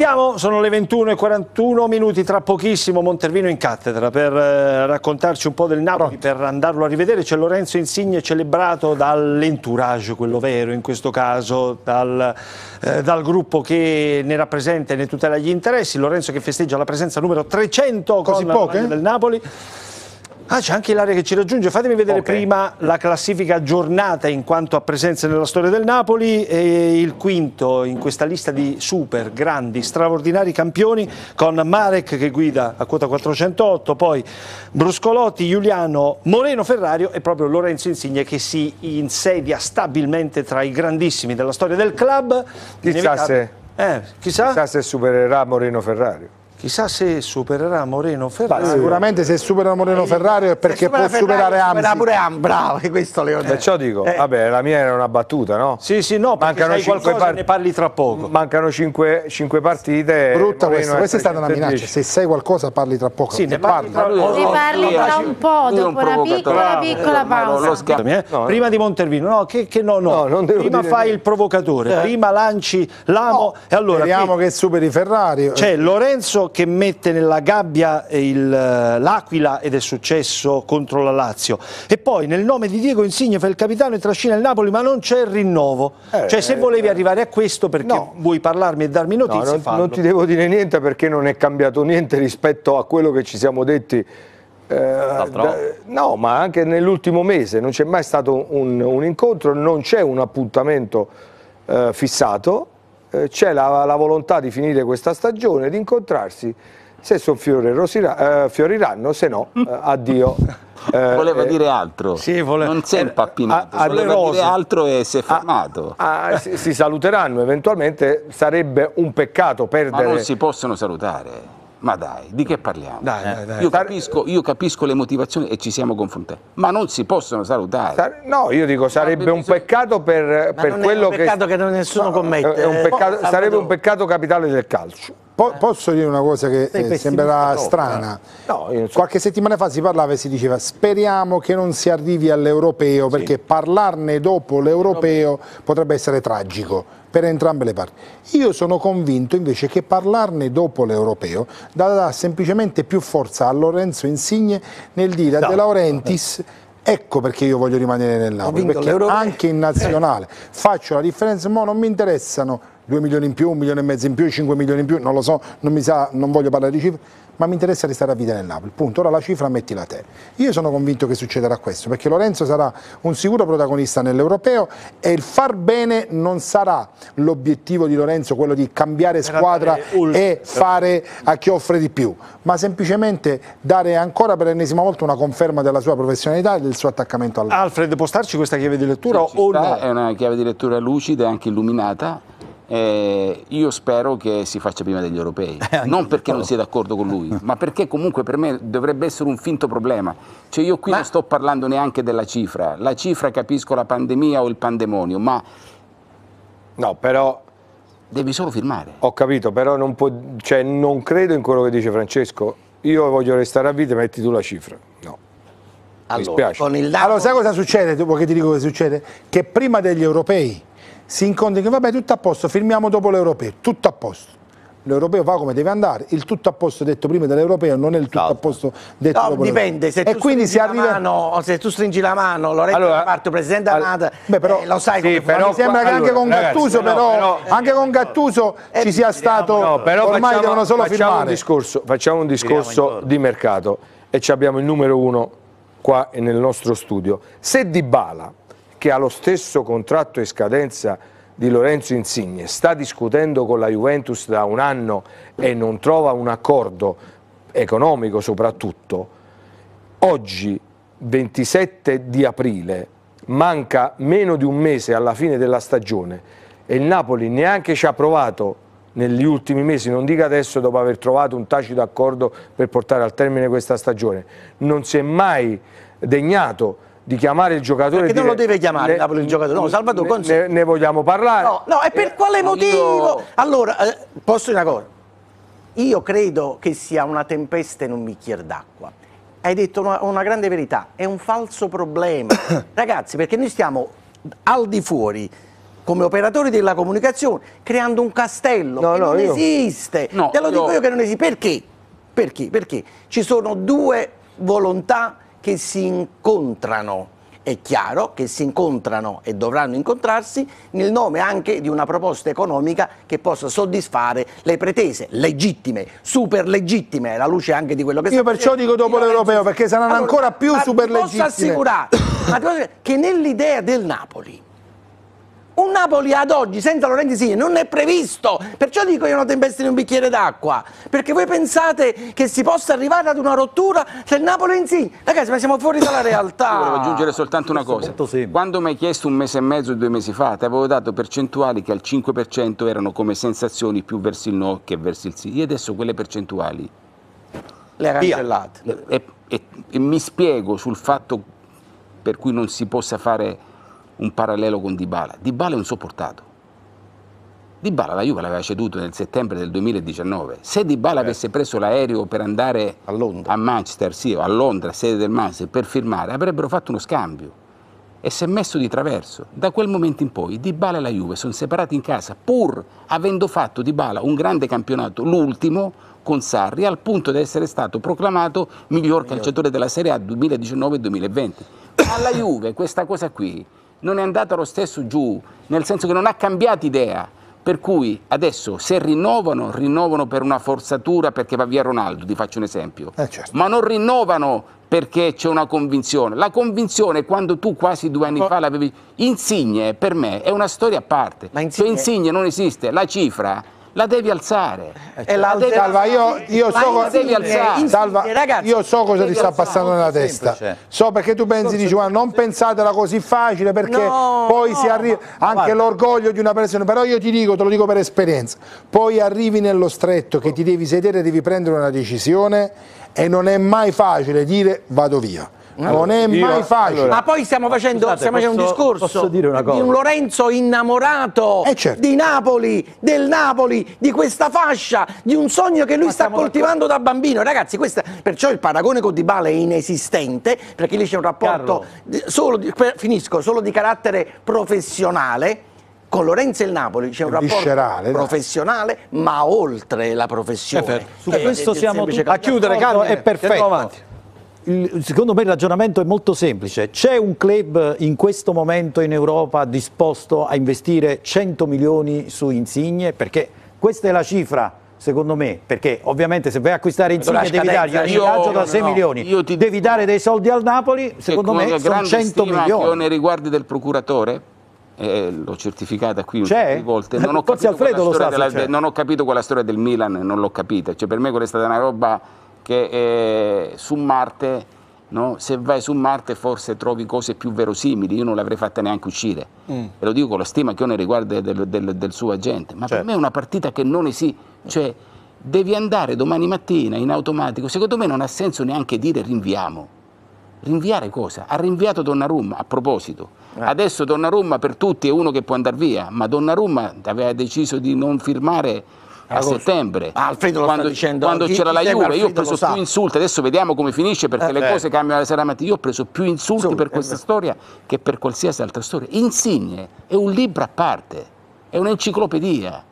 Partiamo, sono le 21 e 41 minuti, tra pochissimo Montervino in cattedra per eh, raccontarci un po' del Napoli, Pronto. per andarlo a rivedere. C'è Lorenzo Insigne celebrato dall'entourage, quello vero in questo caso, dal, eh, dal, gruppo che ne rappresenta e ne tutela gli interessi. Lorenzo che festeggia la presenza numero 300 Così con poche? del Napoli. Ah, c'è anche l'area che ci raggiunge. Fatemi vedere okay. prima la classifica aggiornata in quanto a presenze nella storia del Napoli. E il quinto in questa lista di super, grandi, straordinari campioni con Marek che guida a quota 408, poi Bruscolotti, Giuliano, Moreno Ferrario e proprio Lorenzo Insigne che si insedia stabilmente tra i grandissimi della storia del club. Chissà se, eh, chissà? chissà se supererà Moreno Ferrario. Chissà se supererà Moreno Ferrario. Beh, sicuramente se supera Moreno Ferrario è perché supera può superare Amsi. Supera pure Am, bravo, questo Leone. Perciò dico, eh. vabbè, la mia era una battuta, no? Sì, sì, no, mancano cinque part... ne parli tra poco. Mancano cinque, cinque partite. Brutta questa, questa è stata una minaccia, se sai qualcosa parli tra poco. Sì, ne parli. Tra... Ne parli tra un po', dopo una piccola, piccola pausa. Eh. Prima di Montervino, no, che, che no, no. Prima fai il provocatore, eh. prima lanci l'amo e allora... Speriamo che superi Ferrario. C'è Lorenzo che mette nella gabbia l'Aquila ed è successo contro la Lazio. E poi nel nome di Diego Insigne fa il capitano e trascina il Napoli ma non c'è il rinnovo. Eh, cioè se volevi eh, arrivare a questo perché no. vuoi parlarmi e darmi notizie no, non, non, ti devo dire niente perché non è cambiato niente rispetto a quello che ci siamo detti eh, no, ma anche nell'ultimo mese non c'è mai stato un, un incontro, non c'è un appuntamento eh, fissato, eh, c'è la, la, volontà di finire questa stagione, di incontrarsi se sono eh, fioriranno, se no eh, addio. Eh, voleva eh, dire altro, sì, vole... non si è impappinato, a, voleva rose. dire altro e si è fermato. A, a, si, si, saluteranno, eventualmente sarebbe un peccato perdere... Ma non si possono salutare. Ma dai, di che parliamo? Dai, dai, dai. Io, capisco, io, capisco, le motivazioni e ci siamo confrontati, ma non si possono salutare. no, io dico sarebbe un peccato per, per quello che... È un peccato che, che nessuno commette. Un peccato, sarebbe un peccato capitale del calcio. Po posso dire una cosa che eh, sembrerà strana? No, so. Qualche settimana fa si parlava e si diceva speriamo che non si arrivi all'europeo perché sì. parlarne dopo l'europeo potrebbe essere tragico per entrambe le parti. Io sono convinto invece che parlarne dopo l'europeo darà semplicemente più forza a Lorenzo Insigne nel dire a De Laurentiis Ecco perché io voglio rimanere nel Napoli, perché anche in nazionale faccio la differenza, ma non mi interessano 2 milioni in più, un milione e mezzo in più, 5 milioni in più, non lo so, non, mi sa, non voglio parlare di cifre, ma mi interessa restare a vita nel Napoli, punto, ora la cifra mettila te. Io sono convinto che succederà questo, perché Lorenzo sarà un sicuro protagonista nell'Europeo e il far bene non sarà l'obiettivo di Lorenzo, quello di cambiare squadra e fare a chi offre di più, ma semplicemente dare ancora per l'ennesima volta una conferma della sua professionalità e del suo attaccamento al Alfred, può starci questa chiave di lettura sì, o no? È una chiave di lettura lucida e anche illuminata eh, io spero che si faccia prima degli europei, eh, non perché non sia d'accordo con lui, ma perché comunque per me dovrebbe essere un finto problema. Cioè io qui ma... non sto parlando neanche della cifra, la cifra capisco la pandemia o il pandemonio, ma... No, però... Devi solo firmare. Ho capito, però non, può, cioè, non credo in quello che dice Francesco. Io voglio restare a vita, metti tu la cifra. No. Allora, Mi spiace. Allora, sai cosa succede? Dopo che ti dico cosa succede? Che prima degli europei si incontra che vabbè tutto a posto, firmiamo dopo l'europeo, tutto a posto. L'europeo va come deve andare, il tutto a posto detto prima dell'europeo non è il tutto a posto detto no, dopo dipende, se tu, quindi si arriva... mano, se tu stringi la mano, Lorenzo allora, parte presidente Amata, beh, però, eh, lo sai sì, però, mi sembra allora, che anche con Gattuso però, anche con Gattuso eh, ci sia stato, no, però ormai facciamo, devono solo facciamo firmare. Un discorso, facciamo un discorso di mercato e abbiamo il numero uno qua nel nostro studio. Se Di Bala, che ha lo stesso contratto in scadenza di Lorenzo Insigne. Sta discutendo con la Juventus da un anno e non trova un accordo economico soprattutto, oggi 27 di aprile manca meno di un mese alla fine della stagione e il Napoli neanche ci ha provato negli ultimi mesi, non dica adesso dopo aver trovato un tacito accordo per portare al termine questa stagione, non si è mai degnato di chiamare il giocatore perché non lo deve chiamare ne, Napoli il giocatore no Salvatore ne, ne, vogliamo parlare no, no e per eh, quale motivo io... allora eh, posso dire una cosa io credo che sia una tempesta in un bicchiere d'acqua hai detto una, una grande verità è un falso problema ragazzi perché noi stiamo al di fuori come operatori della comunicazione creando un castello no, che no, non io... esiste. No, Te lo dico io che non esiste. Perché? Perché? Perché ci sono due volontà che si incontrano è chiaro che si incontrano e dovranno incontrarsi nel nome anche di una proposta economica che possa soddisfare le pretese legittime, super legittime, alla luce anche di quello che Io perciò dico dopo l'europeo, perché saranno allora, ancora più super legittime. Posso assicurare che nell'idea del Napoli un Napoli ad oggi senza Lorenzi Insigne non è previsto, perciò dico io non tempesti in un bicchiere d'acqua, perché voi pensate che si possa arrivare ad una rottura se il Napoli Insigne. Ragazzi, ma siamo fuori dalla realtà. Io volevo aggiungere soltanto una cosa. Quando mi hai chiesto un mese e mezzo, due mesi fa, ti avevo dato percentuali che al 5% erano come sensazioni più verso il no che verso il sì. Io adesso quelle percentuali le hai cancellate. E, e, e mi spiego sul fatto per cui non si possa fare un parallelo con Dybala. Dybala è un sopportato. Dybala la Juve l'aveva ceduto nel settembre del 2019. Se Dybala eh. avesse preso l'aereo per andare a, a Manchester, sì, o a Londra, sede del Manchester, per firmare, avrebbero fatto uno scambio e si è messo di traverso. Da quel momento in poi Dybala e la Juve sono separati in casa, pur avendo fatto Dybala un grande campionato, l'ultimo con Sarri, al punto di essere stato proclamato miglior calciatore della Serie A 2019-2020. Alla Juve questa cosa qui non è andata lo stesso giù, nel senso che non ha cambiato idea. Per cui adesso se rinnovano, rinnovano per una forzatura perché va via Ronaldo, ti faccio un esempio, eh certo. ma non rinnovano perché c'è una convinzione. La convinzione, quando tu quasi due anni fa l'avevi... Insigne, per me, è una storia a parte. Ma Insigne... Cioè, Insigne non esiste, la cifra la devi alzare. E la devi Salva, io, io, so, devi alzare. Salva, ragazzi, io so cosa ti sta passando nella testa. So perché tu pensi, dici, ma non pensatela così facile perché no, poi no, si arriva anche l'orgoglio di una persona, però io ti dico, te lo dico per esperienza, poi arrivi nello stretto che ti devi sedere, devi prendere una decisione e non è mai facile dire vado via non è mai io, facile. Allora, Ma poi stiamo facendo, scusate, stiamo facendo posso, un discorso di un Lorenzo innamorato eh certo. di Napoli, del Napoli, di questa fascia, di un sogno che lui Ma sta coltivando da bambino. Ragazzi, questa, perciò il paragone con Dybala è inesistente, perché lì c'è un rapporto solo di, finisco, solo di carattere professionale. Con Lorenzo e il Napoli c'è un rapporto professionale, ma oltre la professione. Su questo siamo tutti a chiudere, Carlo, è perfetto il, secondo me il ragionamento è molto semplice. C'è un club in questo momento in Europa disposto a investire 100 milioni su Insigne? Perché questa è la cifra secondo me, perché ovviamente se vai a acquistare Insigne devi dargli un ingaggio da 6 no, milioni, ti... devi dare dei soldi al Napoli, secondo me sono 100 milioni. Nei riguardi del procuratore, eh, l'ho certificata qui un volte, non ho, della, non ho capito quella storia del Milan, non l'ho capita, cioè per me quella è stata una roba che eh, su Marte, no? se vai su Marte forse trovi cose più verosimili, io non l'avrei fatta neanche uscire, mm. e lo dico con la stima che ho nei riguardi del, del, del suo agente, ma certo. per me è una partita che non esiste, cioè devi andare domani mattina in automatico, secondo me non ha senso neanche dire rinviamo. Rinviare cosa? Ha rinviato Donnarumma, a proposito. Eh. Adesso Donnarumma per tutti è uno che può andare via, ma Donnarumma aveva deciso di non firmare a settembre, ah, Alfredo quando, dicendo, quando c'era la Juve, io ho preso più insulti, adesso vediamo come finisce perché eh, le eh. cose cambiano la sera mattina, io ho preso più insulti Sul, per questa eh, storia che per qualsiasi altra storia. Insigne è un libro a parte, è un'enciclopedia.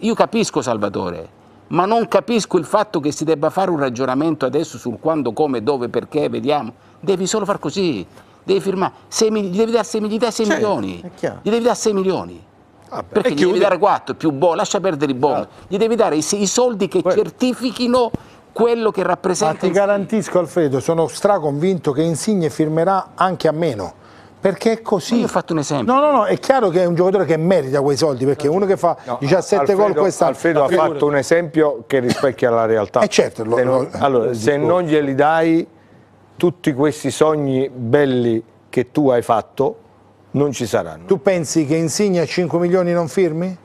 Io capisco Salvatore, ma non capisco il fatto che si debba fare un ragionamento adesso sul quando, come, dove, perché, vediamo. Devi solo far così, devi firmare, 6, gli devi dare 6, gli dai 6 certo, milioni, gli devi dare 6 milioni. Ah, perché gli devi dare 4 più buono, lascia perdere i buoni, ah. gli devi dare i, i soldi che Quello. certifichino quello che rappresenta. Ma ti garantisco Alfredo, sono straconvinto che Insigne firmerà anche a meno. Perché è così. Ma io ho fatto un esempio. No, no, no, è chiaro che è un giocatore che merita quei soldi, perché uno che fa no, 17 Alfredo, gol quest'anno. Alfredo ha fatto un esempio che rispecchia la realtà. Eh certo, lo, se non, allora, se non glieli dai tutti questi sogni belli che tu hai fatto, non ci saranno. Tu pensi che Insigne a 5 milioni non firmi?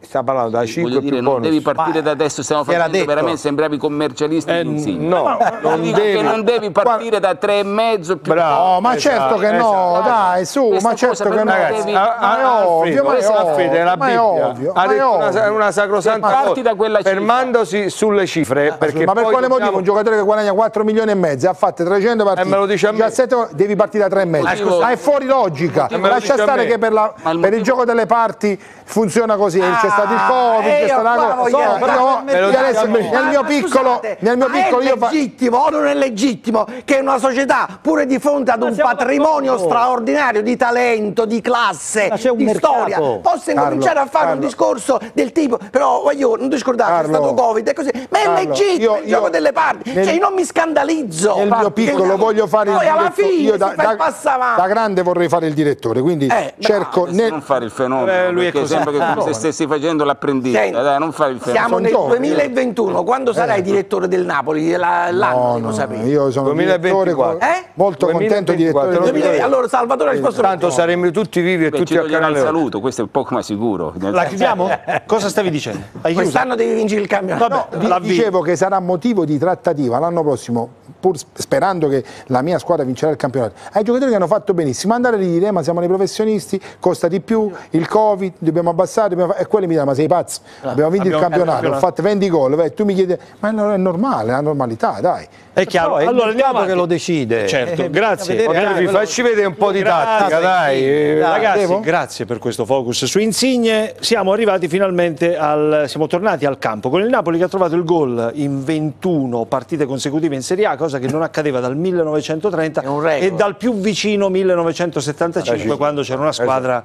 Sta parlando da 5 dire, non devi partire da adesso, stiamo facendo veramente, sembravi commercialisti eh, No, non, devi. non devi partire da tre e mezzo più Bravo, ma esatto, certo che no, esatto. dai, su, Questa ma certo che no. Ragazzi, ma è ovvio, ma è ovvio, la Bibbia ha detto una, una sacrosanta parti da quella cifra. fermandosi sulle cifre, ah, perché ma per quale motivo un giocatore che guadagna 4 milioni e mezzo ha fatto 300 partite, eh, me lo dice a me. 17, devi partire da tre e mezzo. Ma è fuori logica. Lascia stare che per il gioco delle parti funziona così, c'è stato il Covid, c'è stata la cosa. Nel mio piccolo, nel mio piccolo io legittimo o non è legittimo che una società pure di fronte ad un patrimonio straordinario di talento, di classe, di storia, possa incominciare a fare un discorso del tipo però voglio non ti scordare, è stato Covid e così, ma è legittimo il gioco delle parti. Cioè io non mi scandalizzo. Nel mio piccolo voglio fare il direttore. Io da, grande vorrei fare il direttore, quindi cerco non fare il fenomeno, lui perché sembra che se stessi facendo l'apprendista, dai, non fare il fenomeno. Siamo nel 2021, quando sarai direttore del Napoli? L'anno no, no, io sono 2024. Eh? molto 2024. contento di direttore 2000, allora Salvatore ha risposto tanto saremmo tutti vivi e Beh, tutti al canale saluto questo è poco ma sicuro la chiudiamo? cosa stavi dicendo? quest'anno devi vincere il campionato no, dicevo che sarà motivo di trattativa l'anno prossimo pur sperando che la mia squadra vincerà il campionato. Ai giocatori che hanno fatto benissimo andare a dire ma siamo dei professionisti costa di più il covid dobbiamo abbassare dobbiamo e quelli mi dicono ma sei pazzo abbiamo vinto abbiamo il campionato ho fatto 20 gol tu mi chiedi ma è normale è la normalità dai è chiaro, è allora, il mercato che lo decide. Certo, eh, grazie. Vedere, facci vedere un po' di grazie, tattica, dai. dai. Ragazzi, Devo? grazie per questo focus su Insigne. Siamo arrivati finalmente al siamo tornati al campo con il Napoli che ha trovato il gol in 21 partite consecutive in Serie A, cosa che non accadeva dal 1930 e dal più vicino 1975 quando c'era una squadra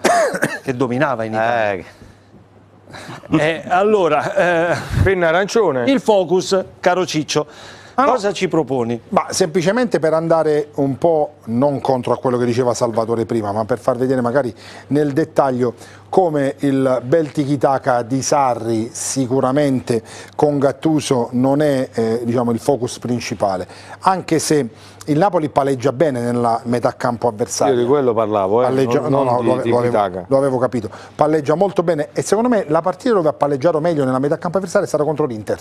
che dominava in Italia. Eh. Eh, allora, eh, penna arancione. Il focus, caro Ciccio. Ah, Cosa ci proponi? Ma semplicemente per andare un po' non contro a quello che diceva Salvatore prima, ma per far vedere magari nel dettaglio come il bel tiki-taka di Sarri sicuramente con Gattuso non è eh, diciamo, il focus principale, anche se il Napoli palleggia bene nella metà campo avversaria. Io di quello parlavo, eh? palleggia, non, no, no, lo, lo, avevo, lo, avevo, capito. Palleggia molto bene e secondo me la partita dove ha palleggiato meglio nella metà campo avversaria è stata contro l'Inter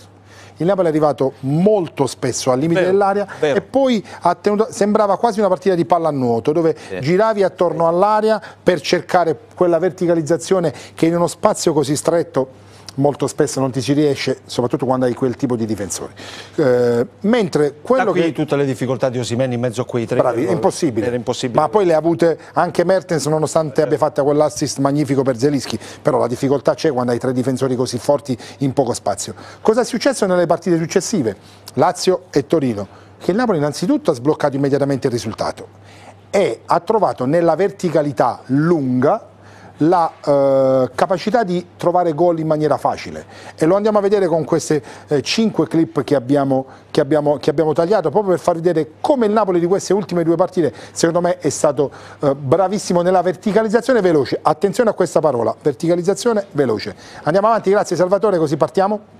il Napoli è arrivato molto spesso al limite dell'area e poi tenuto, sembrava quasi una partita di pallanuoto dove sì. giravi attorno all'area per cercare quella verticalizzazione che in uno spazio così stretto molto spesso non ti ci riesce, soprattutto quando hai quel tipo di difensori. Eh, mentre quello da che... tutte le difficoltà di Osimeni in mezzo a quei tre... Bravi, è impossibile. Era impossibile. Ma poi le ha avute anche Mertens, nonostante abbia fatto quell'assist magnifico per Zelischi, però la difficoltà c'è quando hai tre difensori così forti in poco spazio. Cosa è successo nelle partite successive? Lazio e Torino, che il Napoli innanzitutto ha sbloccato immediatamente il risultato e ha trovato nella verticalità lunga la eh, capacità di trovare gol in maniera facile. E lo andiamo a vedere con queste eh, 5 clip che abbiamo, che, abbiamo, che abbiamo, tagliato proprio per far vedere come il Napoli di queste ultime due partite secondo me è stato eh, bravissimo nella verticalizzazione. Veloce. Attenzione a questa parola, verticalizzazione veloce. Andiamo avanti, grazie Salvatore, così partiamo.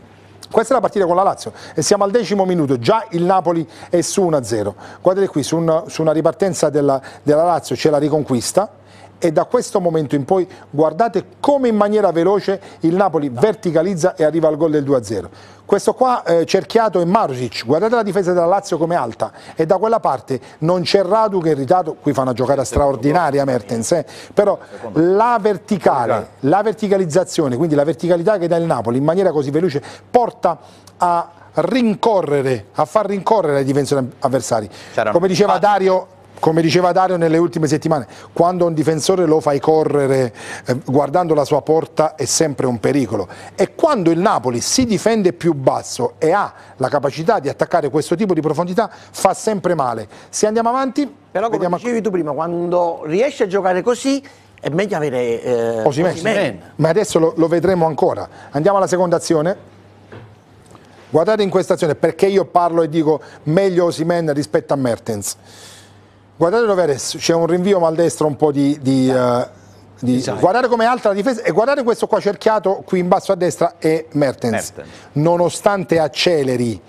Questa è la partita con la Lazio e siamo al decimo minuto, già il Napoli è su 1-0. Guardate qui, su, un, su una ripartenza della, della Lazio c'è la riconquista, e da questo momento in poi guardate come in maniera veloce il Napoli verticalizza e arriva al gol del 2-0. Questo qua eh, cerchiato è Marusic, guardate la difesa della Lazio come alta. E da quella parte non c'è Radu che è irritato, qui fa una giocata straordinaria Mertens, eh, però la verticale, la verticalizzazione, quindi la verticalità che dà il Napoli in maniera così veloce porta a rincorrere, a far rincorrere i difensori avversari. Come diceva Dario come diceva Dario nelle ultime settimane, quando un difensore lo fai correre eh, guardando la sua porta è sempre un pericolo e quando il Napoli si difende più basso e ha la capacità di attaccare questo tipo di profondità fa sempre male. Se andiamo avanti... Però come vediamo... dicevi tu prima, quando riesci a giocare così è meglio avere eh, Osimen. Osimen. Ma adesso lo, lo vedremo ancora. Andiamo alla seconda azione. Guardate in questa azione perché io parlo e dico meglio Osimen rispetto a Mertens Guardate dove adesso c'è un rinvio maldestro un po' di... di, uh, di guardate come altra la difesa e guardate questo qua cerchiato qui in basso a destra è Mertens. Mertens. Nonostante acceleri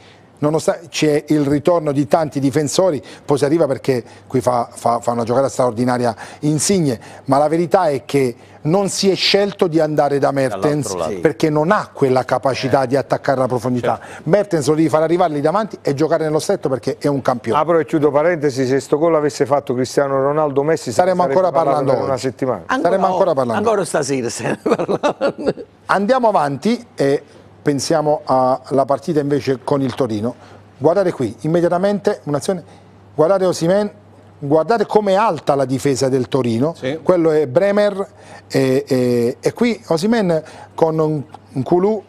c'è il ritorno di tanti difensori, poi si arriva perché qui fa, fa, fa una giocata straordinaria Insigne, ma la verità è che non si è scelto di andare da Mertens perché non ha quella capacità eh. di attaccare la profondità. Certo. Mertens lo devi far arrivare lì davanti e giocare nello stretto perché è un campione. Apro e chiudo parentesi, se sto gol l'avesse fatto Cristiano Ronaldo Messi staremmo ancora parlando una settimana. Ancora, staremo ancora parlando. Ancora stasera Andiamo avanti e pensiamo alla partita invece con il Torino. Guardate qui, immediatamente un'azione, guardate Osimen guardate com'è alta la difesa del Torino, sì. quello è Bremer e, e, e qui Osimen con un, un culù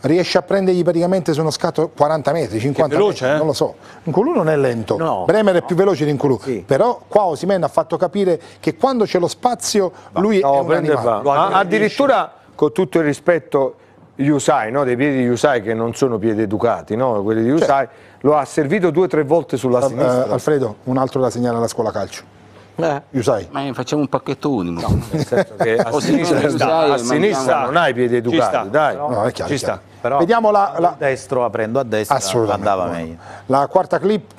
riesce a prendergli praticamente su uno scatto 40 metri, 50 veloce, metri, eh? non lo so. Nkulù non è lento, no, Bremer è più veloce di Nkulù, sì. però qua Osimen ha fatto capire che quando c'è lo spazio lui no, è un animale. Addirittura con tutto il rispetto gli Usai, no? dei piedi di Usai che non sono piedi educati, no? quelli di Usai, cioè, lo ha servito due o tre volte sulla uh, sinistra. Uh, Alfredo, un altro da segnare alla scuola calcio. Eh. Usai. Ma facciamo un pacchetto unico. No, nel senso che a sinistra, sta, a sinistra non hai piedi educati, dai. No, è chiaro, ci sta. Però Vediamo la, la... destro aprendo a destra andava meglio. La quarta clip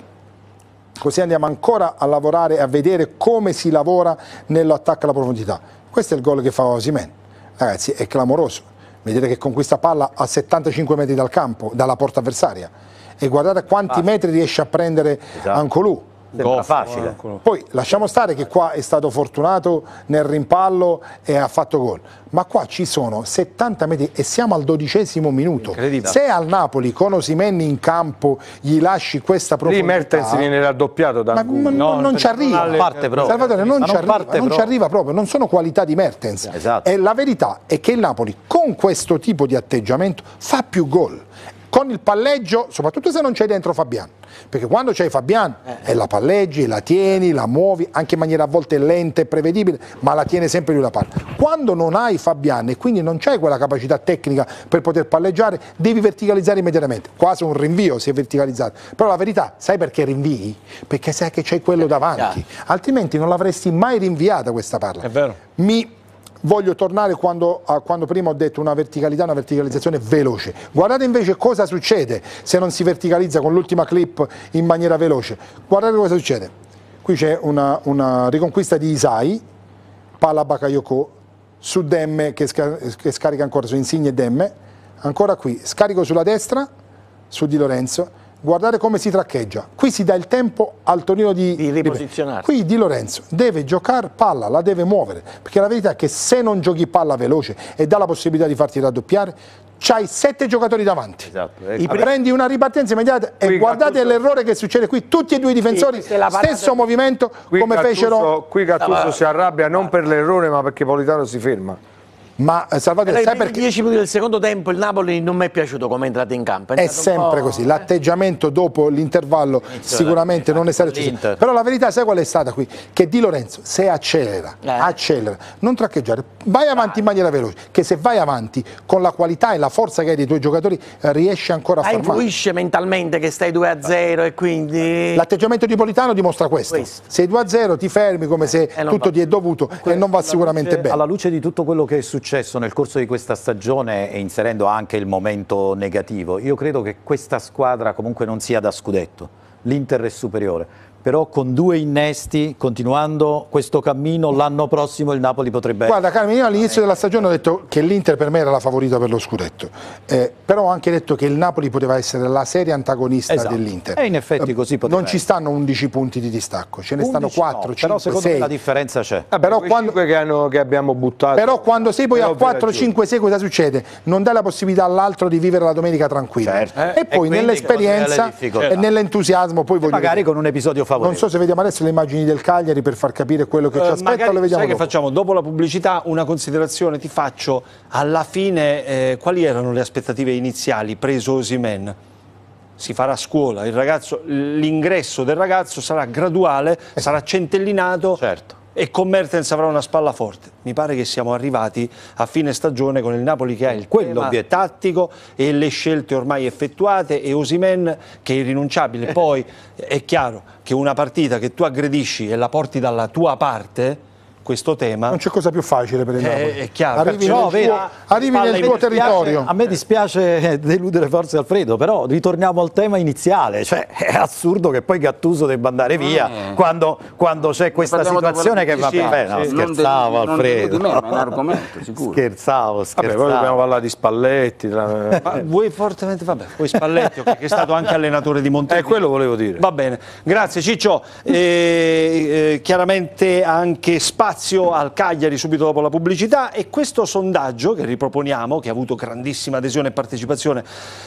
così andiamo ancora a lavorare e a vedere come si lavora nell'attacco alla profondità. Questo è il gol che fa Osimen. Ragazzi, è clamoroso vedete che conquista palla a 75 metri dal campo, dalla porta avversaria e guardate quanti ah. metri riesce a prendere esatto. Ancolù Sembra facile. Poi lasciamo stare che qua è stato fortunato nel rimpallo e ha fatto gol, ma qua ci sono 70 metri e siamo al dodicesimo minuto. Se al Napoli con Osimenni in campo gli lasci questa profondità... Lì Mertens viene raddoppiato da ma, ma no, non ci arriva. Non parte Salvatore, non, ci arriva, non ci arriva proprio, non sono qualità di Mertens. Esatto. E la verità è che il Napoli con questo tipo di atteggiamento fa più gol con il palleggio, soprattutto se non c'è dentro Fabian, perché quando c'hai Fabian eh. e la palleggi, la tieni, la muovi, anche in maniera a volte lenta e prevedibile, ma la tiene sempre lui la palla. Quando non hai Fabian e quindi non c'hai quella capacità tecnica per poter palleggiare, devi verticalizzare immediatamente, quasi un rinvio si è verticalizzato. Però la verità, sai perché rinvii? Perché sai che c'hai quello davanti, altrimenti non l'avresti mai rinviata questa palla. È vero. Mi voglio tornare quando, a quando prima ho detto una verticalità, una verticalizzazione veloce. Guardate invece cosa succede se non si verticalizza con l'ultima clip in maniera veloce. Guardate cosa succede. Qui c'è una, una, riconquista di Isai, palla Bakayoko, su Demme che, che scarica ancora su Insigne e Demme, ancora qui, scarico sulla destra, su Di Lorenzo, guardate come si traccheggia. Qui si dà il tempo al Torino di, di riposizionarsi. Qui Di Lorenzo deve giocare palla, la deve muovere, perché la verità è che se non giochi palla veloce e dà la possibilità di farti raddoppiare, c'hai sette giocatori davanti. Esatto, ecco. Prendi una ripartenza immediata e guardate l'errore che succede qui. Tutti e due i difensori, sì, stesso movimento qui come Gattuso, fecero. Qui Gattuso si arrabbia non per l'errore ma perché Politano si ferma. Ma eh, Salvatore, sai perché? 10 minuti del secondo tempo il Napoli non mi è piaciuto come è entrato in campo. È, è sempre così, l'atteggiamento dopo l'intervallo sicuramente non è stato eccezionale. Però la verità sai qual è stata qui? Che Di Lorenzo se accelera, eh. accelera, non traccheggiare, vai avanti in maniera veloce, che se vai avanti con la qualità e la forza che hai dei tuoi giocatori riesci ancora a far male. influisce mentalmente che stai 2 a 0 e quindi... L'atteggiamento di Politano dimostra questo. questo. Sei 2 a 0 ti fermi come se eh, tutto ti è dovuto e non va sicuramente bene. Alla luce di tutto quello che è successo successo nel corso di questa stagione e inserendo anche il momento negativo, io credo che questa squadra comunque non sia da scudetto. L'Inter è superiore però con due innesti, continuando questo cammino, l'anno prossimo il Napoli potrebbe... Guarda Carmine, io all'inizio della stagione ho detto che l'Inter per me era la favorita per lo scudetto, eh, però ho anche detto che il Napoli poteva essere la serie antagonista esatto. dell'Inter. E in effetti eh, così poteva Non ci stanno 11 punti di distacco, ce ne stanno 4, no, 5, però secondo 6. me la differenza c'è. Eh, però quando, che, hanno, che, abbiamo buttato... Però quando sei poi a 4, 5, 6 cosa succede? Non dai la possibilità all'altro di vivere la domenica tranquilla. Certo. Eh, e poi nell'esperienza e nell'entusiasmo poi voglio Magari dire, con un episodio favorevole. Non so se vediamo adesso le immagini del Cagliari per far capire quello che ci eh, aspetta, le vediamo sai dopo. che facciamo? Dopo la pubblicità una considerazione ti faccio, alla fine eh, quali erano le aspettative iniziali preso Osimen? Si farà a scuola, l'ingresso del ragazzo sarà graduale, eh. sarà centellinato certo e con Mertens avrà una spalla forte. Mi pare che siamo arrivati a fine stagione con il Napoli che ha il quello tattico e le scelte ormai effettuate e Osimen che è irrinunciabile. Poi è chiaro che una partita che tu aggredisci e la porti dalla tua parte questo tema. Non c'è cosa più facile per il Napoli. È, chiaro. Arrivi nel, tuo, arrivi nel tuo territorio. A me dispiace deludere forse Alfredo, però ritorniamo al tema iniziale. Cioè, è assurdo che poi Gattuso debba andare via eh. quando, quando c'è questa situazione che va sì, bene. No, sì, scherzavo non Alfredo. Non me, ma è un argomento, sicuro. Scherzavo, scherzavo. Vabbè, poi dobbiamo parlare di Spalletti. Tra... vuoi fortemente, vabbè, vuoi Spalletti, okay, che è stato anche allenatore di Montevideo. Eh, quello volevo dire. Va bene, grazie Ciccio. Eh, eh, chiaramente anche spazio al Cagliari subito dopo la pubblicità e questo sondaggio che riproponiamo, che ha avuto grandissima adesione e partecipazione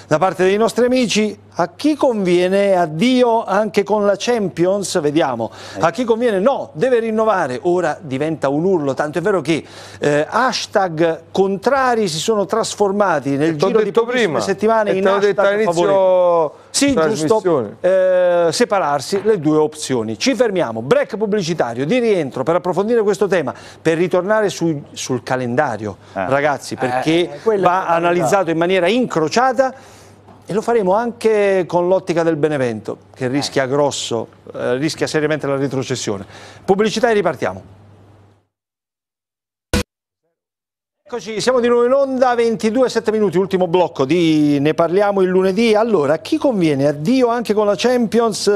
da parte dei nostri amici, a chi conviene addio anche con la Champions? Vediamo. A chi conviene no, deve rinnovare. Ora diventa un urlo, tanto è vero che eh, hashtag contrari si sono trasformati nel giro di pochissime settimane in hashtag favorevoli. Sì, giusto, eh, separarsi le due opzioni. Ci fermiamo, break pubblicitario di rientro per approfondire questo tema, per ritornare su, sul calendario, eh. ragazzi, perché eh, va analizzato in maniera incrociata e lo faremo anche con l'ottica del Benevento, che rischia grosso, eh, rischia seriamente la retrocessione. Pubblicità e ripartiamo. Eccoci, siamo di nuovo in onda, 22 7 minuti, ultimo blocco di Ne parliamo il lunedì. Allora, chi conviene? Addio anche con la Champions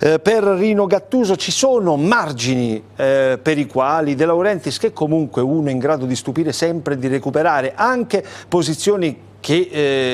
eh, per Rino Gattuso. Ci sono margini eh, per i quali De Laurentiis, che comunque uno è in grado di stupire sempre, di recuperare anche posizioni che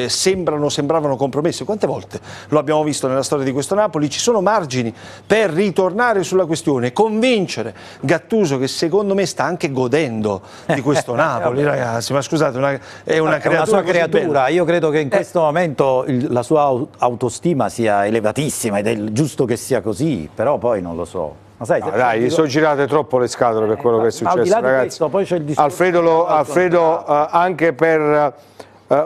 eh, sembrano, sembravano compromesse. Quante volte lo abbiamo visto nella storia di questo Napoli? Ci sono margini per ritornare sulla questione, convincere Gattuso che secondo me sta anche godendo di questo Napoli, ragazzi. Ma scusate, una, è una creatura. Una sua creatura. Io credo che in eh. questo eh. momento il, la sua autostima sia elevatissima ed è giusto che sia così, però poi non lo so. Ma sai, no, dai, dico... sono girate troppo le scatole per quello che è successo, ragazzi. Questo, Alfredo, lo, Alfredo uh, anche per uh,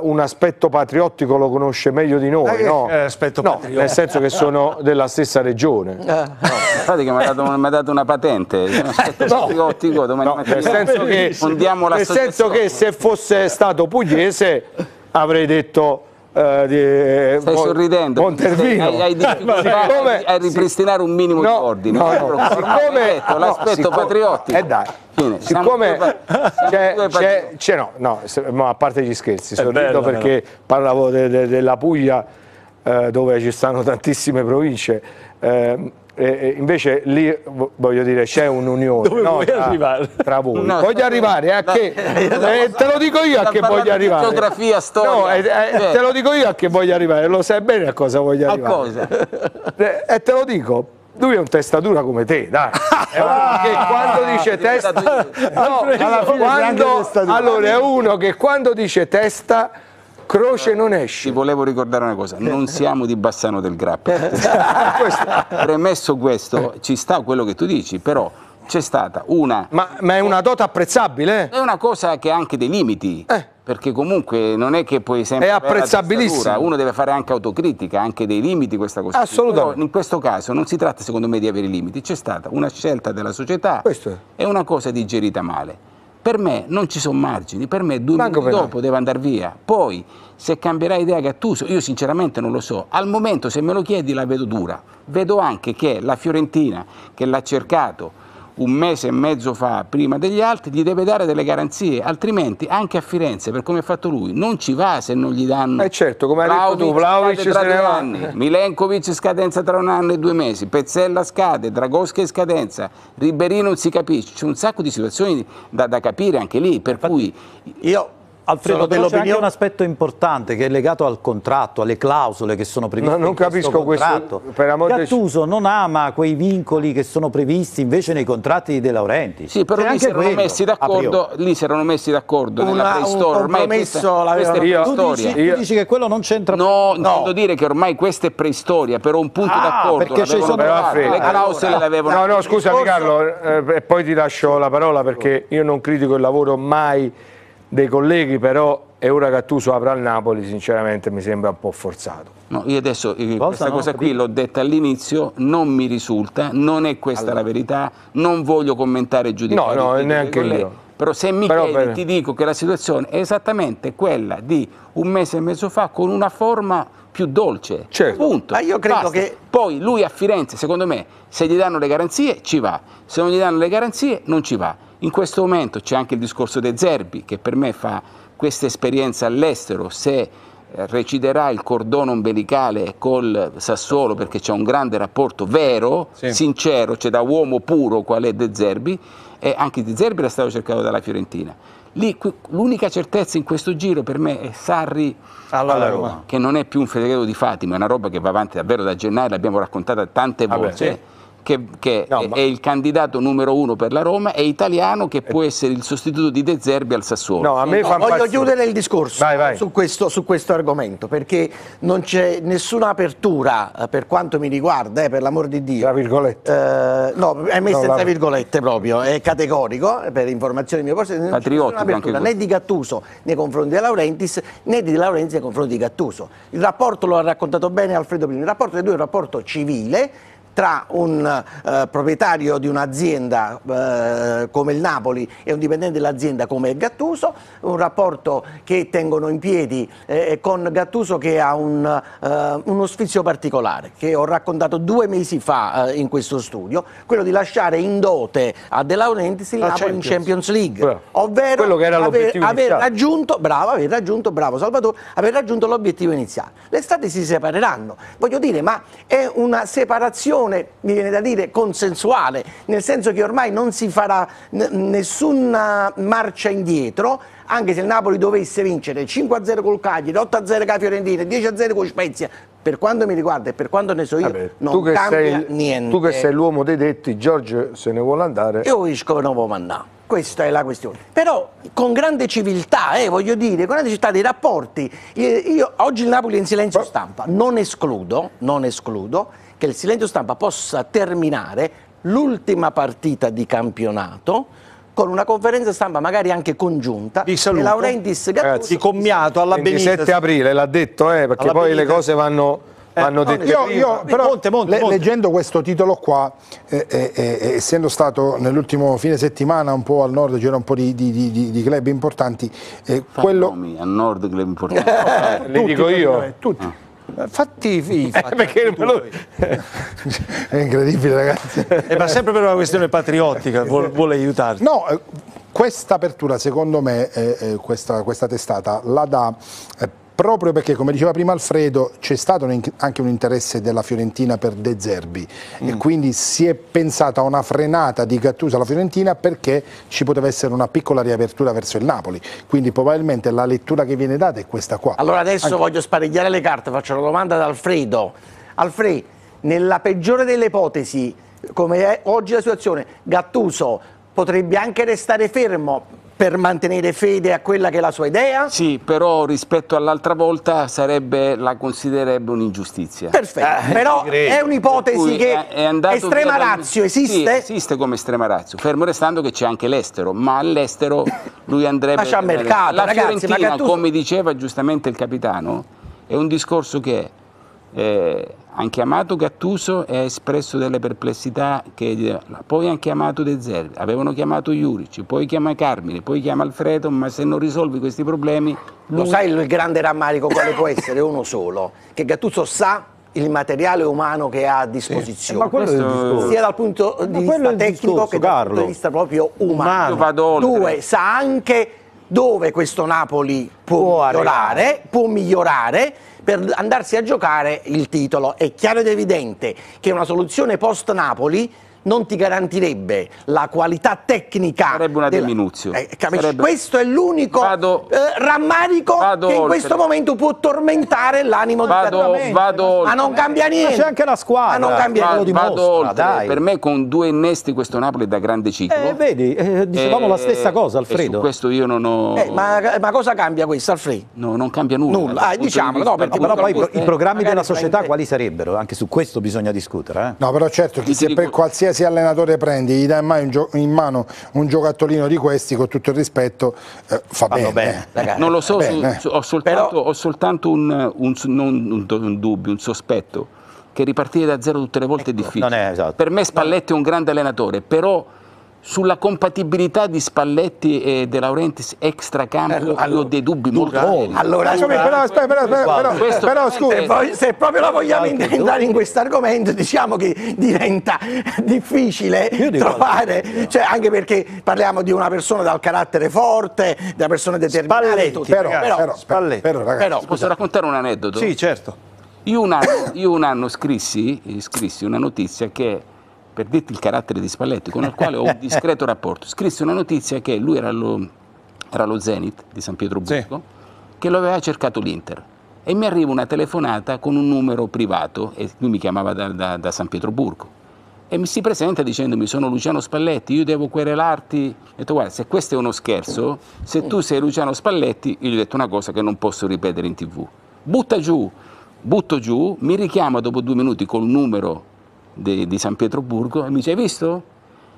un aspetto patriottico lo conosce meglio di noi, eh, no? aspetto no nel senso che sono della stessa regione. Eh. No, infatti che mi ha dato, dato, una patente, un aspetto no. patriottico, domani no, nel senso che, nel senso che se fosse stato pugliese avrei detto Uh, di, eh, Stai sorridendo, Montervino. Hai, hai difficoltà siccome, a ripristinare un minimo no, di ordine. No, no, siccome, l'aspetto no, patriottico. Eh dai, Fine. siccome c'è, no, no, ma a parte gli scherzi, sorrido perché no. parlavo de, de, della Puglia eh, dove ci stanno tantissime province. Eh, e invece lì voglio dire c'è un'unione no, tra, tra, voi. No, voglio arrivare a che eh, te lo dico io a che voglio arrivare. geografia storia. No, eh, eh, te lo dico io a che voglio arrivare lo sai bene a cosa voglio arrivare. a cosa? Eh, e te lo dico lui è un testatura come te, dai. È uno che quando dice testa, no, quando, allora è uno che quando dice testa Croce non esce. Ti volevo ricordare una cosa, non siamo di Bassano del Grappa. Premesso questo, ci sta quello che tu dici, però c'è stata una... Ma, ma, è una dota apprezzabile? È una cosa che ha anche dei limiti. Eh. Perché comunque non è che puoi sempre... È apprezzabilissimo. Uno deve fare anche autocritica, anche dei limiti questa cosa. Assolutamente. Però in questo caso non si tratta secondo me di avere limiti, c'è stata una scelta della società e una cosa digerita male. Per me non ci sono margini, per me due Manco minuti dopo deve andare via. Poi se cambierà idea Gattuso, io sinceramente non lo so. Al momento se me lo chiedi la vedo dura. Vedo anche che la Fiorentina che l'ha cercato un mese e mezzo fa, prima degli altri, gli deve dare delle garanzie, altrimenti anche a Firenze, per come ha fatto lui, non ci va se non gli danno. Eh certo, come hai detto tu, Vlaovic se ne va. Anni, Milenkovic scadenza tra un anno e due mesi, Pezzella scade, Dragoschi in scadenza, Riberino non si capisce, c'è un sacco di situazioni da, da capire anche lì, per Infatti, cui... Io Alfredo, c'è anche un aspetto importante che è legato al contratto, alle clausole che sono previste no, non capisco questo, questo Gattuso non ama quei vincoli che sono previsti invece nei contratti di De Laurenti. Sì, però lì si, messi lì si erano messi d'accordo nella preistoria. Questa è preistoria. Tu dici, tu dici che quello non c'entra No, no. intendo dire che ormai questa è preistoria, però un punto ah, d'accordo perché sono le clausole allora. l'avevano No, no, scusami Carlo, eh, e poi ti lascio la parola perché io non critico il lavoro mai dei colleghi, però e ora Gattuso apre al Napoli, sinceramente mi sembra un po' forzato. No, io adesso eh, cosa questa cosa qui l'ho detta all'inizio, non mi risulta, non è questa allora. la verità, non voglio commentare e giudicare. No, no, neanche io. Però se mi Però chiedi, per... ti dico che la situazione è esattamente quella di un mese e mezzo fa con una forma più dolce. Certo. Punto. Ma io credo Basta. che... Poi lui a Firenze, secondo me, se gli danno le garanzie ci va, se non gli danno le garanzie non ci va In questo momento c'è anche il discorso De Zerbi, che per me fa questa esperienza all'estero, se eh, reciderà il cordone ombelicale col Sassuolo perché c'è un grande rapporto vero, sì. sincero, c'è da uomo puro qual è De Zerbi, e anche De Zerbi era stato cercato dalla Fiorentina. l'unica certezza in questo giro per me è Sarri alla Roma, che non è più un Federico di Fatima, è una roba che va avanti davvero da gennaio, l'abbiamo raccontata tante volte. Vabbè, sì che, che no, è, ma... è, il candidato numero uno per la Roma, è italiano che può essere il sostituto di De Zerbi al Sassuolo. No, a me no, voglio pazzire. chiudere il discorso vai, vai. Su, questo, su, questo, argomento, perché non c'è nessuna apertura eh, per quanto mi riguarda, eh, per l'amor di Dio. Tra virgolette. Eh, no, è messo no, tra virgolette proprio, è categorico, eh, per informazioni mie cose, non Patriottico, c'è apertura né di Gattuso nei confronti di Laurentiis, né di Laurentiis nei confronti di Gattuso. Il rapporto lo ha raccontato bene Alfredo Pini, il rapporto dei due è un rapporto civile, tra un eh, proprietario di un'azienda eh, come il Napoli e un dipendente dell'azienda come Gattuso, un rapporto che tengono in piedi eh, con Gattuso che ha un, eh, uno sfizio particolare che ho raccontato due mesi fa eh, in questo studio, quello di lasciare in dote a De Laurentiis il Napoli Champions. in Champions League, Beh, ovvero aver, aver, raggiunto, bravo, aver raggiunto, bravo Salvatore, aver raggiunto l'obiettivo iniziale. Le strade si separeranno, voglio dire, ma è una separazione soluzione, mi viene da dire, consensuale, nel senso che ormai non si farà nessuna marcia indietro, anche se il Napoli dovesse vincere 5-0 col Cagliari, 8-0 con Fiorentina, 10-0 con Spezia, per quanto mi riguarda e per quanto ne so io, Vabbè, non cambia sei, niente. Tu che sei l'uomo dei detti, Giorgio se ne vuole andare. Io isco non può mandare. Questa è la questione. Però con grande civiltà, eh, voglio dire, con grande civiltà dei rapporti. Io, oggi il Napoli è in silenzio stampa, non escludo, non escludo che il silenzio stampa possa terminare l'ultima partita di campionato con una conferenza stampa magari anche congiunta di saluto. Laurentiis Gattuso Ragazzi, commiato alla 27 aprile l'ha detto eh, perché poi Benitez. le cose vanno eh, io, io però monte, monte, le, monte. leggendo questo titolo qua eh, eh, eh, essendo stato nell'ultimo fine settimana un po' al nord c'era un po' di, di, di, di club importanti eh, quello... Nomi, al nord club importanti le dico io tutti ah. Fatti i fatti. Eh, lo... è incredibile, ragazzi. Eh, ma sempre per una questione patriottica, vuole, vuole aiutarci. No, eh, questa apertura, secondo me, eh, eh, questa, questa, testata la dà eh, proprio perché, come diceva prima Alfredo, c'è stato anche un interesse della Fiorentina per De Zerbi mm. e quindi si è pensato a una frenata di Gattuso alla Fiorentina perché ci poteva essere una piccola riapertura verso il Napoli, quindi probabilmente la lettura che viene data è questa qua. Allora adesso anche... voglio sparegliare le carte, faccio una domanda ad Alfredo. Alfredo, nella peggiore delle ipotesi, come è oggi la situazione, Gattuso potrebbe anche restare fermo per mantenere fede a quella che è la sua idea? Sì, però rispetto all'altra volta sarebbe, la considererebbe un'ingiustizia. Perfetto, eh, però è un'ipotesi che è estrema razio esiste? Sì, esiste come estrema razio, fermo restando che c'è anche l'estero, ma all'estero lui andrebbe... Ma c'è mercato, La ragazzi, Fiorentina, tu... come diceva giustamente il capitano, è un discorso che... Eh, hanno chiamato Gattuso e ha espresso delle perplessità, che, poi hanno chiamato De Zerbi, avevano chiamato Juric, poi chiama Carmine, poi chiama Alfredo, ma se non risolvi questi problemi... Lo sai il grande rammarico quale può essere? Uno solo, che Gattuso sa il materiale umano che ha a disposizione, questo... sia dal punto di vista tecnico che dal punto di vista proprio umano. umano. Due, sa anche dove questo Napoli può, può migliorare, può migliorare per andarsi a giocare il titolo. È chiaro ed evidente che una soluzione post Napoli non ti garantirebbe la qualità tecnica. Sarebbe una della... deminuzio. Eh, Sarebbe... Questo è l'unico vado... eh, rammarico vado che in oltre. questo momento può tormentare l'animo di vado, vado Ma non cambia niente. Ma c'è anche la squadra. Ma non cambia niente. Vado Dai. Per me con due innesti questo Napoli è da grande ciclo. Eh, vedi, eh, dicevamo la stessa cosa Alfredo. questo io non ho... Eh, ma, ma, cosa cambia questo Alfredo? No, non cambia nulla. Nulla, ah, diciamo, no, perché però poi i programmi della società quali sarebbero? Anche su questo bisogna discutere. Eh? No, però certo, che se per qualsiasi allenatore prende prendi, gli dai in mano, in mano un giocattolino di questi, con tutto il rispetto, eh, fa bene. bene. Eh. Non lo so, bene, su, ho soltanto, Però... ho soltanto un, un, un, un, dubbio, un sospetto, che ripartire da zero tutte le volte ecco, è difficile. È, esatto. Per me Spalletti è un grande allenatore, però sulla compatibilità di Spalletti e De Laurentiis extracampo allora, allora, ho dei dubbi molto oh, allora, aspetta, però, aspetta, però, però, però, però scusa. Se, poi, se, proprio la vogliamo andare in questo argomento diciamo che diventa difficile trovare cioè, anche perché parliamo di una persona dal carattere forte di una persona determinata Spalletti, però, però, però, Spalletti. però, ragazzi, però posso raccontare un aneddoto? sì certo. Io un anno, io un anno scrissi, scrissi una notizia che per dirti il carattere di Spalletti, con il quale ho un discreto rapporto, scrisse una notizia che lui era lo, era lo Zenit di San Pietroburgo, sì. che lo aveva cercato l'Inter. E mi arriva una telefonata con un numero privato, e lui mi chiamava da, da, da San Pietroburgo, e mi si presenta dicendomi sono Luciano Spalletti, io devo querelarti. Ho detto guarda, se questo è uno scherzo, se tu sei Luciano Spalletti, io gli ho detto una cosa che non posso ripetere in tv. Butta giù, butto giù, mi richiama dopo due minuti col numero di, di San Pietroburgo e mi dice hai visto?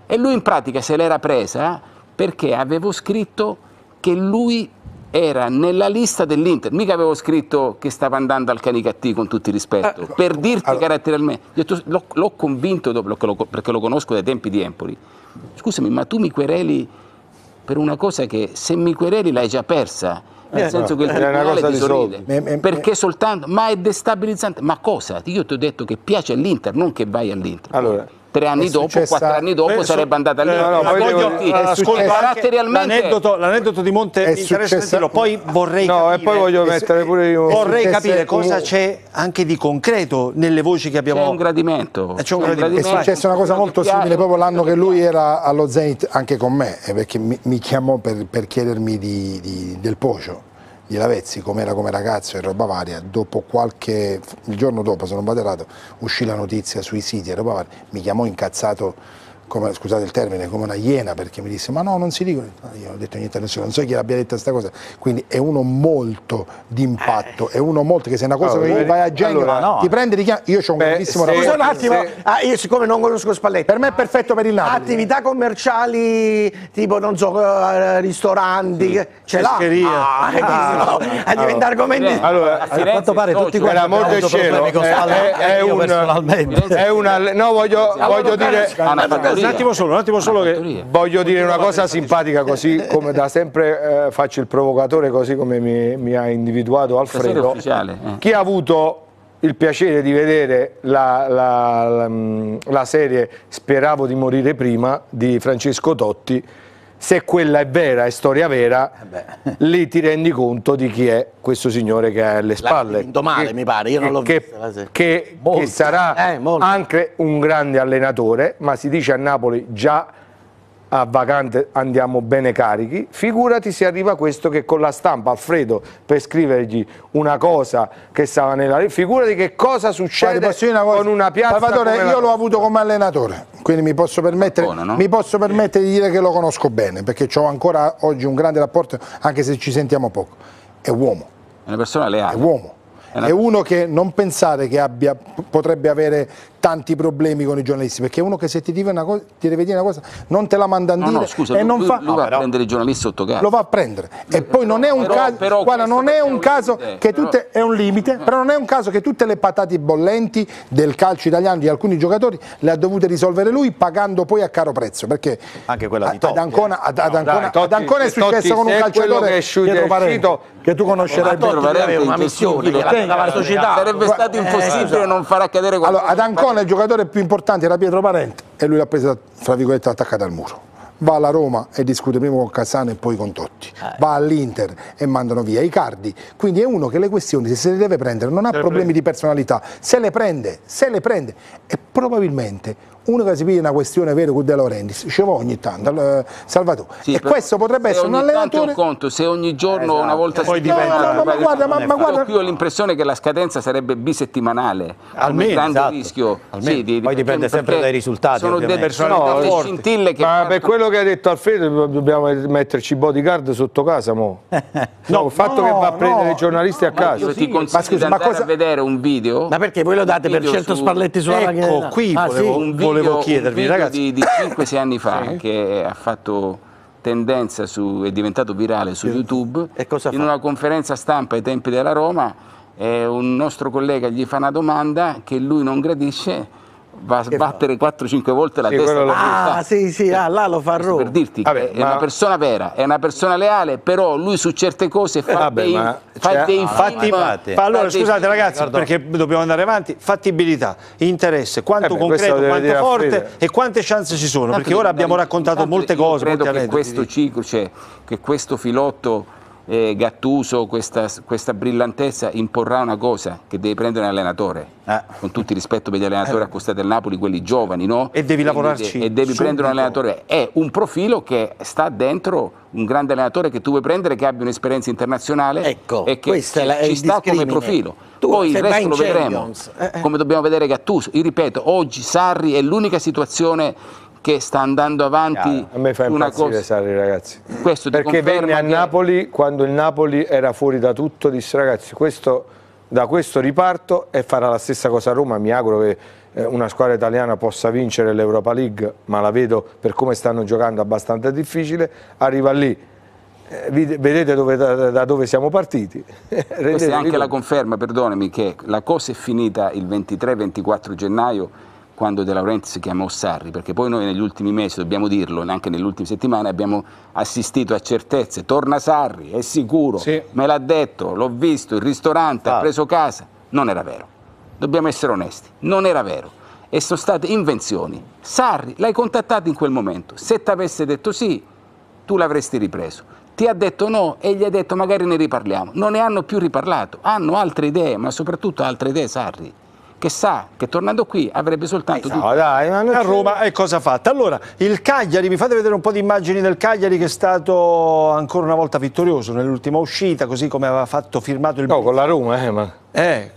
E lui in pratica se l'era presa perché avevo scritto che lui era nella lista dell'Inter, mica avevo scritto che stava andando al Canicattì con tutto il rispetto, eh, per dirti allora. caratterialmente, l'ho, convinto dopo, perché lo conosco dai tempi di Empoli, scusami ma tu mi quereli per una cosa che se mi quereli l'hai già persa, nel eh, senso che il tribunale ti sorride, perché soltanto, ma è destabilizzante, ma cosa? Io ti ho detto che piace all'Inter, non che vai all'Inter. Allora, tre anni dopo, successa... quattro anni dopo eh, sarebbe andata lì. No, no, ma voglio, l'aneddoto, l'aneddoto, di Monte mi interessa poi vorrei no, capire, e poi voglio mettere pure io. Vorrei capire cosa c'è anche di concreto nelle voci che abbiamo. C'è un gradimento. Eh, c'è un gradimento. È successa una cosa molto simile proprio l'anno che lui era allo Zenit anche con me, eh, perché mi, mi chiamò per, per chiedermi di, di, del Pocio di Lavezzi come era come ragazzo e roba varia, dopo qualche, il giorno dopo se non vado errato uscì la notizia sui siti e roba varia, mi chiamò incazzato come, scusate il termine, come una iena perché mi disse ma no non si dicono, io non ho detto niente a nessuno, non so chi abbia detto questa cosa, quindi è uno molto d'impatto, è uno molto che se è una cosa allora, che vai a genio allora, no. ti prende chiama, io ho un Beh, grandissimo se, rapporto. Scusa un attimo, se, ah, io siccome non conosco Spalletti, per me è perfetto per il Napoli. Attività commerciali tipo non so, uh, ristoranti, sì. ce l'ha? Ah, ah, a diventare argomenti. Allora, a quanto pare tutti quanti amor del cielo, è, una, no voglio, voglio dire un attimo solo, un attimo solo che voglio dire una cosa simpatica così come da sempre eh, faccio il provocatore così come mi, mi ha individuato Alfredo. Eh. Chi ha avuto il piacere di vedere la, la, la, la, serie Speravo di morire prima di Francesco Totti, se quella è vera, è storia vera, eh lì ti rendi conto di chi è questo signore che ha alle spalle. Che, mi pare, io non l'ho che, vista. Che, che sarà eh, anche un grande allenatore, ma si dice a Napoli già a vacante andiamo bene carichi, figurati se arriva questo che con la stampa, Alfredo, per scrivergli una cosa che stava nella... figurati che cosa succede una cosa, con una piazza Salvatore, io l'ho avuto come allenatore, quindi mi posso, permettere, Buona, no? mi posso permettere di dire che lo conosco bene, perché ho ancora oggi un grande rapporto, anche se ci sentiamo poco. È uomo. È una persona leale. È uomo. È uno che non pensare che abbia, potrebbe avere tanti problemi con i giornalisti, perché uno che se ti, una cosa, ti deve dire una cosa non te la manda a dire no, no, scusa, e lui, non fa... Lui va a prendere i giornalisti sotto casa. Lo va a prendere. E poi non è un però, caso, però guarda, non è un caso che tutte, è un limite, però non è un caso che tutte le patate bollenti del calcio italiano di alcuni giocatori le ha dovute risolvere lui pagando poi a caro prezzo, perché anche quella di Totti. Ad Ancona, ad, ad Ancona, no, dai, Totti, ad Ancona è successo con un calciatore che è uscito, che tu conoscerai bene. una missione, la società. Sarebbe stato impossibile non far accadere qualcosa. Allora, ad Ancona il giocatore più importante era Pietro Parente e lui l'ha presa, fra virgolette, attaccata al muro. Va alla Roma e discute prima con Cassano e poi con Totti. Eh. Va all'Inter e mandano via i cardi. Quindi è uno che le questioni, se se le deve prendere, non ha problemi di personalità. Se le prende, se le prende. E probabilmente uno che si piglia una questione vera con De Laurentiis ci va ogni tanto uh, Salvatore. Sì, e questo potrebbe essere un allenatore un conto, se ogni giorno esatto. una volta poi dipende no, no, ma guarda, ma, ma guarda qui ho l'impressione che la scadenza sarebbe bisettimanale almeno grande esatto. rischio. Sì, di, poi dipende sempre dai risultati sono ovviamente. delle, no, delle scintille che ma per quello che ha detto Alfredo dobbiamo metterci bodyguard sotto casa mo. no, il fatto che va a prendere i giornalisti a casa io ti consiglio di andare a vedere un video ma perché voi lo date per certo Spalletti sulla ecco qui ah, volevo chiedervi ragazzi di, di 5-6 anni fa sì. che ha fatto tendenza su, è diventato virale su YouTube in fa? una conferenza stampa ai tempi della Roma eh, un nostro collega gli fa una domanda che lui non gradisce va a sbattere 4-5 volte la sì, testa. Ah, sì, sì, ah, là lo fa Roma. Per dirti Vabbè, è ma... una persona vera, è una persona leale, però lui su certe cose fa Vabbè, dei, ma... fa cioè, dei fatti, fatti. Allora, scusate dei... ragazzi, Guarda. perché dobbiamo andare avanti, fattibilità, interesse, quanto eh beh, concreto, quanto forte e quante chance ci sono, perché ora abbiamo raccontato molte cose. Credo che questo ciclo, cioè, che questo filotto eh, Gattuso questa, questa, brillantezza imporrà una cosa che devi prendere un allenatore eh. con tutto il rispetto per gli allenatori eh. accostati al Napoli quelli giovani no? e devi lavorarci e devi prendere un allenatore è un profilo che sta dentro un grande allenatore che tu vuoi prendere che abbia un'esperienza internazionale ecco, e che ci, ci sta come profilo tu poi il resto lo vedremo eh, eh. come dobbiamo vedere Gattuso io ripeto oggi Sarri è l'unica situazione che sta andando avanti Chiaro. a me fa una cosa Sarri ragazzi perché venne a che... Napoli quando il Napoli era fuori da tutto disse ragazzi questo, da questo riparto e farà la stessa cosa a Roma mi auguro che eh, una squadra italiana possa vincere l'Europa League ma la vedo per come stanno giocando abbastanza difficile arriva lì eh, vedete dove, da, da, dove siamo partiti. Questa è anche la conferma, perdonami, che la cosa è finita il 23-24 gennaio quando De Laurentiis chiamò Sarri, perché poi noi negli ultimi mesi, dobbiamo dirlo, neanche nelle ultime settimane, abbiamo assistito a certezze. Torna Sarri, è sicuro, sì. me l'ha detto, l'ho visto, il ristorante, ah. ha preso casa. Non era vero. Dobbiamo essere onesti, non era vero. E sono state invenzioni. Sarri l'hai contattato in quel momento. Se ti avesse detto sì, tu l'avresti ripreso. Ti ha detto no e gli ha detto magari ne riparliamo. Non ne hanno più riparlato. Hanno altre idee, ma soprattutto altre idee Sarri che sa che tornando qui avrebbe soltanto... Eh, no, dai, ma a Roma è cosa fatta. Allora, il Cagliari, mi fate vedere un po' di immagini del Cagliari che è stato ancora una volta vittorioso nell'ultima uscita, così come aveva fatto firmato il... No, con la Roma, eh, ma... Eh,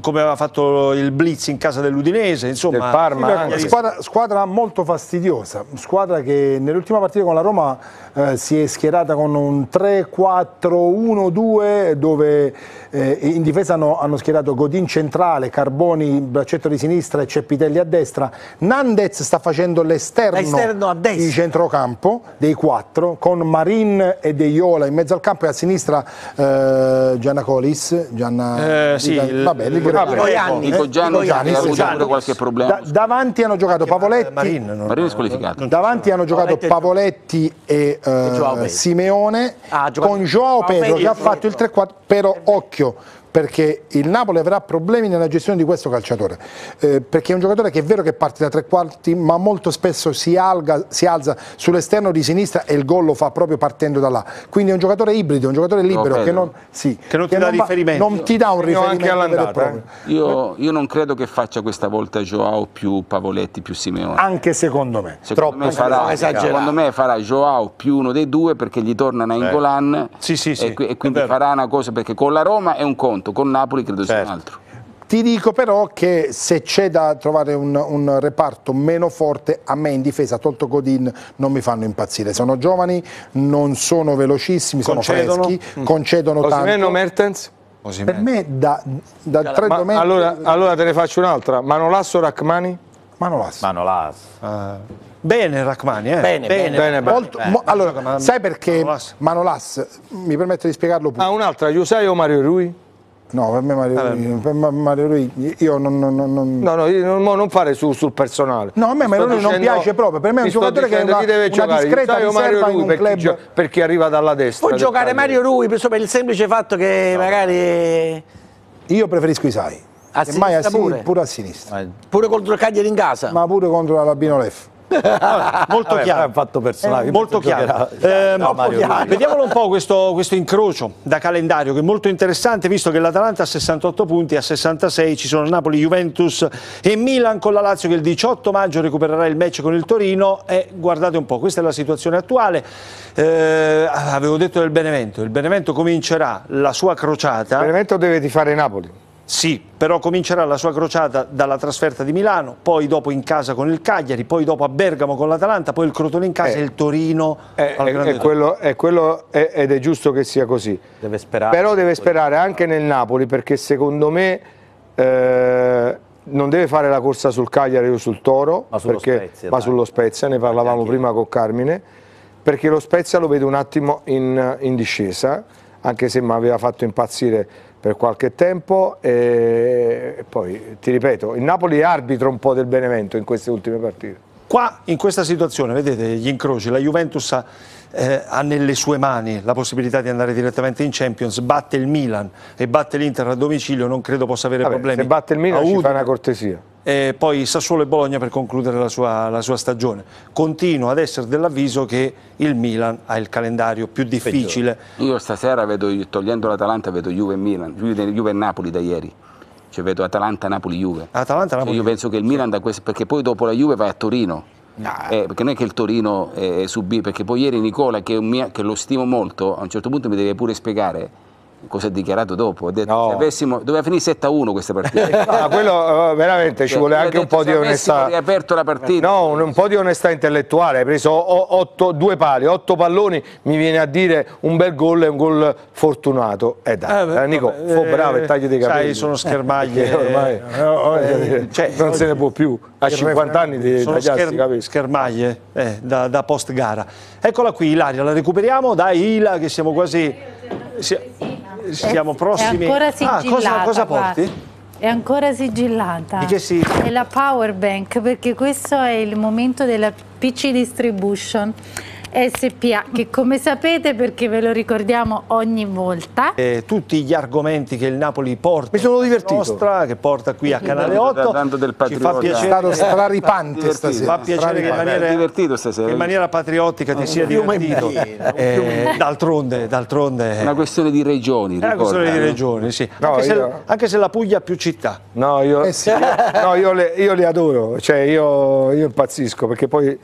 come aveva fatto il blitz in casa dell'Udinese, insomma. Del Parma, squadra, squadra, molto fastidiosa, squadra che nell'ultima partita con la Roma eh, si è schierata con un 3-4-1-2 dove eh, in difesa hanno, hanno, schierato Godin centrale, Carboni braccetto di sinistra e Cepitelli a destra. Nandez sta facendo l'esterno di centrocampo dei quattro con Marin e De Iola in mezzo al campo e a sinistra eh, Gianna Colis, Gianna eh, sì, il, vabbè, il, vabbè, Gianni, Nico Gianni, Gianni ha avuto pure qualche problema. Da, davanti hanno giocato Pavoletti, Marin, non, Marin è squalificato. Davanti hanno giocato Pavoletti e uh, Simeone ah, con Joao Pedro che ha fatto il 3-4, però occhio perché il Napoli avrà problemi nella gestione di questo calciatore, eh, perché è un giocatore che è vero che parte da tre quarti, ma molto spesso si, alga, si alza sull'esterno di sinistra e il gol lo fa proprio partendo da là. Quindi è un giocatore ibrido, un giocatore libero no, che, non, sì, che non ti che dà non riferimento. Non ti dà un riferimento. Eh. Io, io, non credo che faccia questa volta Joao più Pavoletti più Simeone. Anche secondo me. Secondo, me farà, secondo me farà Joao più uno dei due perché gli tornano a Ingolan sì, sì, sì, e, e quindi farà una cosa perché con la Roma è un conto conto, con Napoli credo certo. sia un certo. altro. Ti dico però che se c'è da trovare un, un, reparto meno forte, a me in difesa, tolto Godin, non mi fanno impazzire. Sono giovani, non sono velocissimi, concedono. sono freschi, mm. concedono Osimeno, tanto. Mertens? Per me da, da tre Ma, domenica... Allora, allora, te ne faccio un'altra. Manolasso o Rachmani? Manolas. Manolas. Uh, bene Rachmani, eh? Bene, bene. bene, bene. Molto, mo, allora, sai perché Manolas. Manolas, mi permette di spiegarlo pure. Ah, un'altra, Giuseppe o Mario Rui? No, per me Mario, Rui, per Mario Rui, io non... non, non... No, no, non, non fare su, sul personale. No, a me Mario Rui non piace proprio, per me è un giocatore che è una, deve una giocare. discreta riserva Mario Rui in un per club. Chi, per chi arriva dalla destra. Può giocare Mario Rui per il semplice fatto che no. magari... Io preferisco Isai. A mai a pure? pure a sinistra. Pure contro il Cagliari in casa? Ma pure contro l'Albino Leff molto Vabbè, chiaro. fatto personale. Eh, molto chiaro. Eh, no, chiaro. Vediamolo un po' questo, questo, incrocio da calendario che è molto interessante visto che l'Atalanta ha 68 punti, a 66 ci sono Napoli, Juventus e Milan con la Lazio che il 18 maggio recupererà il match con il Torino e guardate un po', questa è la situazione attuale. Eh, avevo detto del Benevento, il Benevento comincerà la sua crociata. Il Benevento deve di fare Napoli. Sì, però comincerà la sua crociata dalla trasferta di Milano, poi dopo in casa con il Cagliari, poi dopo a Bergamo con l'Atalanta, poi il Crotone in casa eh, e il Torino. Eh, è, quello, è quello, ed è giusto che sia così. Deve sperare. Però deve sperare anche nel Napoli perché secondo me eh, non deve fare la corsa sul Cagliari o sul Toro, ma sullo, perché, Spezia, ma sullo Spezia, ne parlavamo prima con Carmine, perché lo Spezia lo vedo un attimo in, in discesa, anche se mi aveva fatto impazzire per qualche tempo e poi ti ripeto, il Napoli è arbitro un po' del Benevento in queste ultime partite. Qua in questa situazione, vedete gli incroci, la Juventus ha, eh, ha, nelle sue mani la possibilità di andare direttamente in Champions, batte il Milan e batte l'Inter a domicilio, non credo possa avere Vabbè, problemi. Se batte il Milan ci fa una cortesia. E poi Sassuolo e Bologna per concludere la sua, la sua stagione. Continuo ad essere dell'avviso che il Milan ha il calendario più difficile. Io stasera vedo, togliendo l'Atalanta, vedo Juve e Milan, Juve, e Napoli da ieri cioè vedo Atalanta, Napoli, Juve. Atalanta, Napoli. Cioè io penso che il Milan da questo, perché poi dopo la Juve vai a Torino. No. Eh, perché non è che il Torino è subito, perché poi ieri Nicola, che, mia, che lo stimo molto, a un certo punto mi deve pure spiegare cosa ha dichiarato dopo. Ha detto, no. se avessimo, doveva finire 7 a 1 questa partita. no, quello eh, veramente ci cioè, vuole anche detto, un po' di onestà. Hai aperto la partita. No, un, un, po' di onestà intellettuale. Hai preso otto, due pali, otto palloni, mi viene a dire un bel gol e un gol fortunato. Eh dai, eh, beh, Nico, eh, fu bravo e tagli dei capelli. Sai, sono schermaglie. ormai eh, cioè, non se ne può più. A 50 anni di tagliarsi scher schermaglie eh, da, da post gara. Eccola qui Ilaria, la recuperiamo da Ila che siamo quasi... Si, siamo prossimi. È ancora sigillata. Ah, cosa, cosa porti? È ancora sigillata. Di che si? È la power bank perché questo è il momento della PC distribution. SPA che come sapete perché ve lo ricordiamo ogni volta. Eh, tutti gli argomenti che il Napoli porta mi sono divertito. nostra, che porta qui a Canale 8 ci fa piacere è stato straripante stasera. Fa piacere che in maniera, divertito stasera. in maniera patriottica ti sia divertito. eh, d'altronde d'altronde è una questione di regioni è una questione di regioni sì. No, anche, io... se, anche, se, la Puglia ha più città. No io, eh sì. no, io, le, io le adoro cioè io, io impazzisco perché poi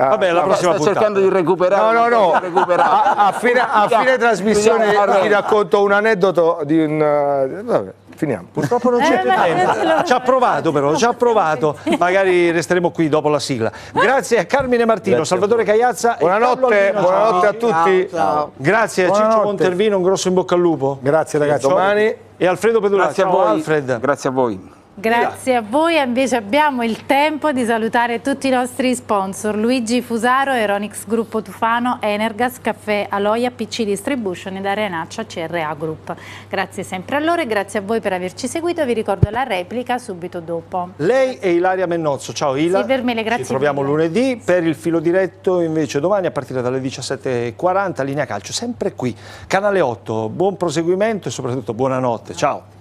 Ah, Vabbè, la prossima sto cercando di recuperare. No, no, no. A, a, fine, a fine trasmissione ti racconto un aneddoto di un... Uh, vabbè. Finiamo. Purtroppo non c'è eh, più tempo. Ci ha provato però, ci ha provato. Magari resteremo qui dopo la sigla. Grazie a Carmine Martino, Grazie. Salvatore Cagliazza. Buonanotte, buonanotte a tutti. Ciao, ciao. Grazie a Ciccio Montervino, un grosso in bocca al lupo. Grazie ragazzi. Domani. E Alfredo Pedulà. Grazie a voi. Alfred. Grazie a voi. Grazie a voi, invece abbiamo il tempo di salutare tutti i nostri sponsor, Luigi Fusaro, Eronix Gruppo Tufano, Energas, Caffè Aloia, PC Distribution ed Arenaccia CRA Group. Grazie sempre a loro e grazie a voi per averci seguito, vi ricordo la replica subito dopo. Lei e Ilaria Mennozzo, ciao Ila. Sì, per me le grazie. Ci troviamo lunedì, per il filo diretto invece domani a partire dalle 17.40, linea calcio, sempre qui, canale 8, buon proseguimento e soprattutto buonanotte, ciao.